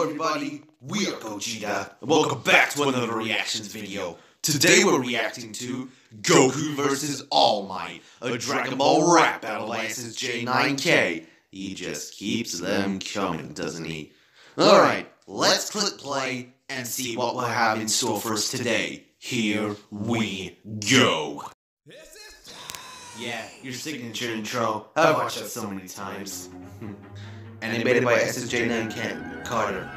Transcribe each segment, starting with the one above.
everybody, we are Gogeta, and welcome back to another reactions video. Today we're reacting to Goku vs. All Might, a Dragon Ball rap battle by SSJ9K. He just keeps them coming, doesn't he? Alright, let's click play and see what we'll have in store for us today. Here we go. Yeah, your signature intro. I've watched that so many times. Animated by SSJ9K Carter.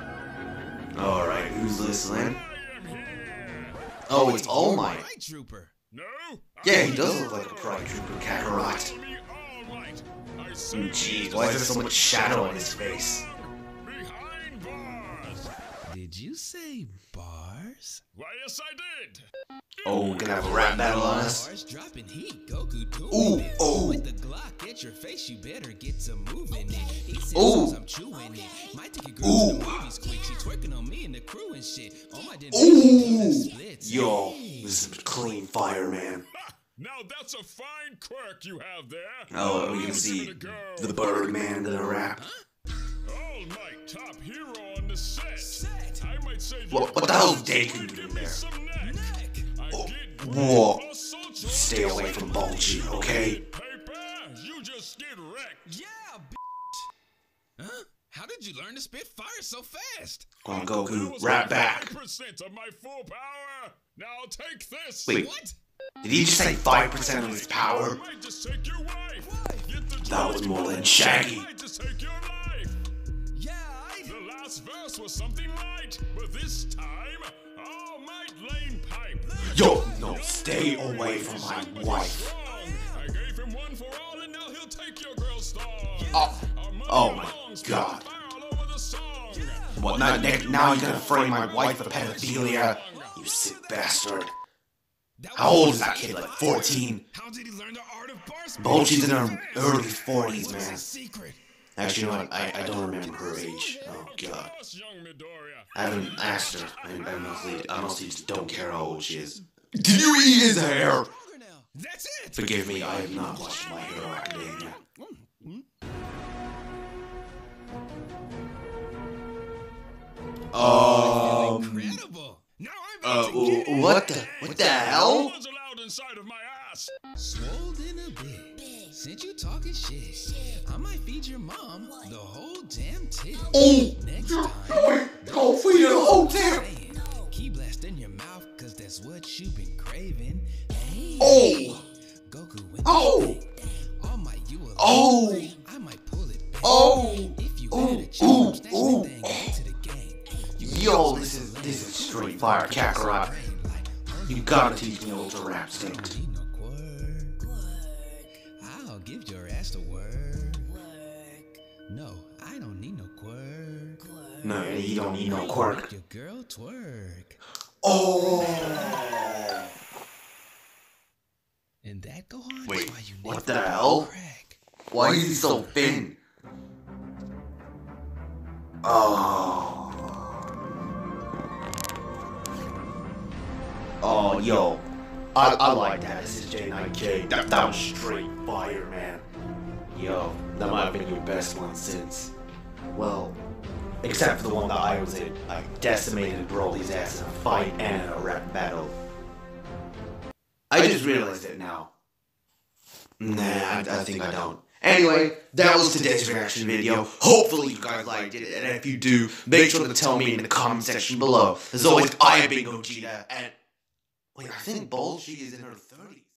Alright, who's listening? Oh, it's All Might. Night Trooper. No. Yeah, he does look like a Pride Trooper Kakarot. Hmm, jeez, why is there so much shadow on his face? Behind bars. Did you say bars? Why, yes, I did. Oh, we're gonna have a rap battle on us? Bars dropping heat. Goku Ooh, oh. With the Glock at your face, you better get to moving it. He says Ooh. I'm chewing it. Might take a girl Ooh. to the movies quick. She twerking on me and the crew and shit. Oh Ooh! Yo, this is clean fire, man. Now that's a fine quirk you have there. Oh, we can give see it a go. the Birdman gonna rap. All Might, top hero on the set. Set. I might say What- what the hell's Deku doing there? Some neck. Oh, whoa. Stay away from Bulgy, okay? Paper, you just get wrecked. Yeah, bitch. Huh? How did you learn to spit fire so fast? Come on, Goku, was rap back. 5% of my full power. Now take this. Wait. What? Did he just say 5% of his power? I might just take your wife. Get the That was more than Shaggy. I might just take your life. Yeah, I. The last verse was something light, but this time, all might lane pipe. Yo, no, stay away from my wife. Strong. I gave him one for all, and now he'll take your girl star. Oh, Our money oh my God. What, now, Nick, now you're gonna frame my wife for pedophilia? You sick bastard. How old is that kid, like 14? How did he learn the art of? In her early 40s, man. Actually, you know what? I, I don't remember her age. Oh, God. I haven't asked her. I, I, mostly, I mostly just don't care how old she is. Did you eat his hair? Forgive me, I have not watched My Hero Academia. Um, Incredible. Now I'm uh, about to get what the, what the hell? Words allowed inside of my ass. Swolled in a bit. Since you talking shit, I might feed your mom the whole damn tip. Oh, Next time, go feed the whole tip. key blast in your mouth, cause that's what you been craving. Hey, Oh, Goku win oh, Yo, this is this is straight fire, Kakarot. You gotta teach me ultra rap stinks. need no. I'll give your ass the word. No, I don't need no quirk. No, you don't need no quirk. Your girl twerk. Oh, And that go on Wait, why you what the hell? why is he so thin? Oh. Oh, yo. I, I like that. This is J9K. That, that was straight fire, man. Yo, that might have been your best one since. Well, except for the one that I was in. I decimated Broly's ass in a fight and in a rap battle. I just realized it now. Nah, I, I think I don't. Anyway, that was today's reaction video. Hopefully you guys liked it, and if you do, make sure to tell me in the comment section below. As always, I am Big Gogeta, and wait, I think Bulgy is in her 30s.